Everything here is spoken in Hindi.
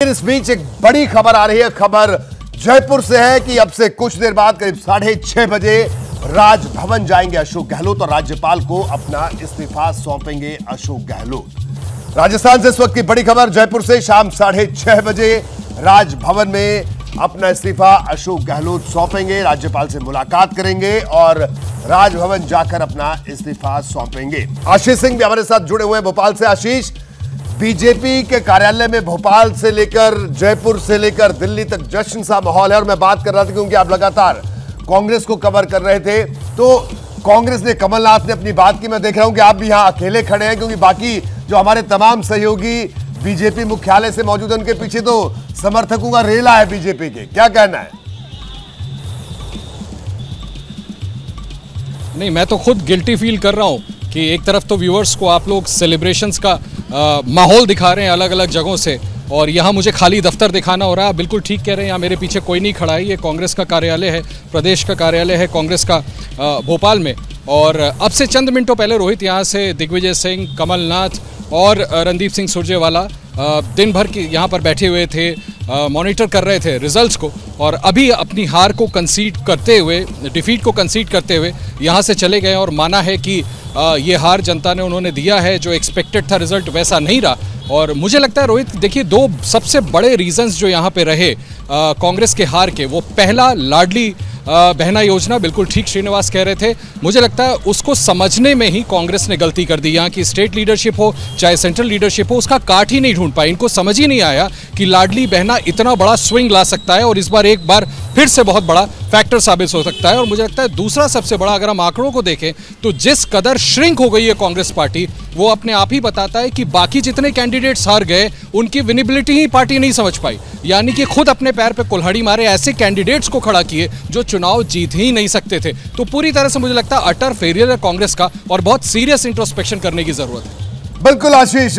इस बीच एक बड़ी खबर आ रही है। खबर जयपुर से है कि अब से कुछ देर बाद करीब साढ़े छह बजे राजभवन जाएँगे अशोक गहलोत और राज्यपाल को अपना इस्तीफा सौंपेंगे अशोक गहलोत। राजस्थान से इस वक्त की बड़ी खबर, जयपुर से शाम साढ़े छह बजे राजभवन में अपना इस्तीफा अशोक गहलोत सौंपेंगे। राज्यपाल से मुलाकात करेंगे और राजभवन जाकर अपना इस्तीफा सौंपेंगे। आशीष सिंह भी हमारे साथ जुड़े हुए भोपाल से आशीष बीजेपी के कार्यालय में भोपाल से लेकर जयपुर से लेकर दिल्ली तक जश्न सा माहौल है और मैं बात कर रहा था क्योंकि आप लगातार कांग्रेस को कवर कर रहे थे। तो कांग्रेस ने कमलनाथ ने अपनी बात की, मैं देख रहा हूँ कि आप भी यहाँ अकेले खड़े हैं, क्योंकि बाकी जो हमारे तमाम सहयोगी बीजेपी मुख्यालय से मौजूद है, उनके पीछे तो समर्थकों का रेला है बीजेपी के। क्या कहना है? नहीं, मैं तो खुद गिल्टी फील कर रहा हूँ। कि एक तरफ़ तो व्यूअर्स को आप लोग सेलिब्रेशंस का माहौल दिखा रहे हैं अलग अलग जगहों से, और यहाँ मुझे खाली दफ्तर दिखाना हो रहा है। बिल्कुल ठीक कह रहे हैं, यहाँ मेरे पीछे कोई नहीं खड़ा है। ये कांग्रेस का कार्यालय है, प्रदेश का कार्यालय है, कांग्रेस का भोपाल में। और अब से चंद मिनटों पहले रोहित यहाँ से दिग्विजय सिंह, कमलनाथ और रणदीप सिंह सुरजेवाला दिन भर की यहाँ पर बैठे हुए थे मॉनिटर कर रहे थे रिजल्ट्स को। और अभी अपनी हार को कंसीड करते हुए डिफीट को कंसीड करते हुए यहाँ से चले गए और माना है कि ये हार जनता ने उन्होंने दिया है, जो एक्सपेक्टेड था रिज़ल्ट वैसा नहीं रहा। और मुझे लगता है रोहित, देखिए, दो सबसे बड़े रीजंस जो यहाँ पे रहे कांग्रेस के हार के, वो पहला लाडली बहना योजना, बिल्कुल ठीक श्रीनिवास कह रहे थे। मुझे लगता है उसको समझने में ही कांग्रेस ने गलती कर दी, यहाँ की स्टेट लीडरशिप हो, चाहे सेंट्रल लीडरशिप हो, उसका काट ही नहीं ढूंढ पाई। इनको समझ ही नहीं आया कि लाडली बहना इतना बड़ा स्विंग ला सकता है, और इस बार एक बार फिर से बहुत बड़ा फैक्टर साबित हो सकता है। और मुझे लगता है दूसरा सबसे बड़ा अगर हम आंकड़ों को देखें तो जिस कदर श्रिंक हो गई है कांग्रेस पार्टी, वो अपने आप ही बताता है कि बाकी जितने कैंडिडेट्स हार गए, उनकी विनिबिलिटी ही पार्टी नहीं समझ पाई। यानी कि खुद अपने पैर पे कुल्हाड़ी मारे ऐसे कैंडिडेट्स को खड़ा किए, जो चुनाव जीत ही नहीं सकते थे। तो पूरी तरह से मुझे लगता है अटर फेलियर है कांग्रेस का, और बहुत सीरियस इंट्रोस्पेक्शन करने की ज़रूरत है। बिल्कुल आशीष।